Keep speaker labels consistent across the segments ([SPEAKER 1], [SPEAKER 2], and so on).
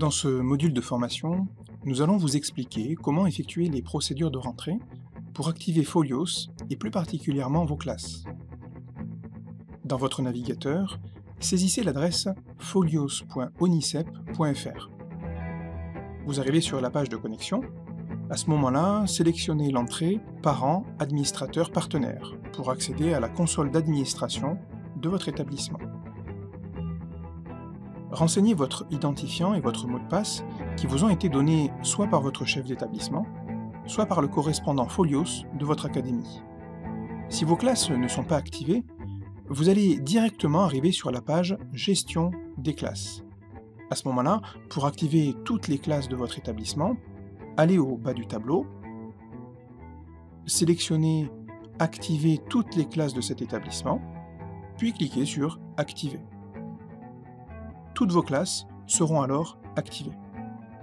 [SPEAKER 1] Dans ce module de formation, nous allons vous expliquer comment effectuer les procédures de rentrée pour activer Folios et plus particulièrement vos classes. Dans votre navigateur, saisissez l'adresse folios.onicep.fr. Vous arrivez sur la page de connexion. À ce moment-là, sélectionnez l'entrée Parents, administrateurs, partenaires pour accéder à la console d'administration de votre établissement. Renseignez votre identifiant et votre mot de passe qui vous ont été donnés soit par votre chef d'établissement, soit par le correspondant Folios de votre académie. Si vos classes ne sont pas activées, vous allez directement arriver sur la page Gestion des classes. À ce moment-là, pour activer toutes les classes de votre établissement, allez au bas du tableau, sélectionnez Activer toutes les classes de cet établissement, puis cliquez sur Activer. Toutes vos classes seront alors activées.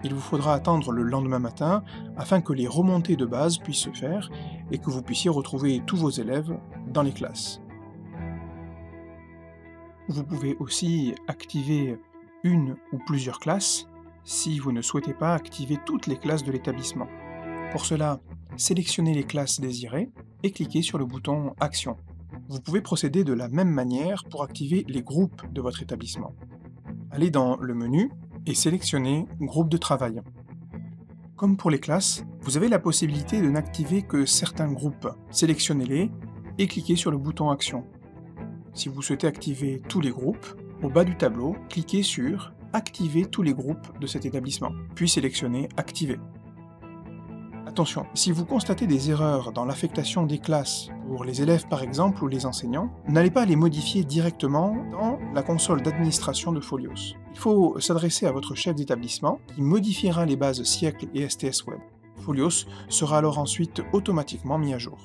[SPEAKER 1] Il vous faudra attendre le lendemain matin afin que les remontées de base puissent se faire et que vous puissiez retrouver tous vos élèves dans les classes. Vous pouvez aussi activer une ou plusieurs classes si vous ne souhaitez pas activer toutes les classes de l'établissement. Pour cela, sélectionnez les classes désirées et cliquez sur le bouton Action. Vous pouvez procéder de la même manière pour activer les groupes de votre établissement. Allez dans le menu et sélectionnez Groupe de travail. Comme pour les classes, vous avez la possibilité de n'activer que certains groupes. Sélectionnez-les et cliquez sur le bouton Action. Si vous souhaitez activer tous les groupes, au bas du tableau, cliquez sur Activer tous les groupes de cet établissement, puis sélectionnez Activer. Attention, si vous constatez des erreurs dans l'affectation des classes, pour les élèves par exemple ou les enseignants, n'allez pas les modifier directement dans la console d'administration de Folios. Il faut s'adresser à votre chef d'établissement qui modifiera les bases siècle et STS Web. Folios sera alors ensuite automatiquement mis à jour.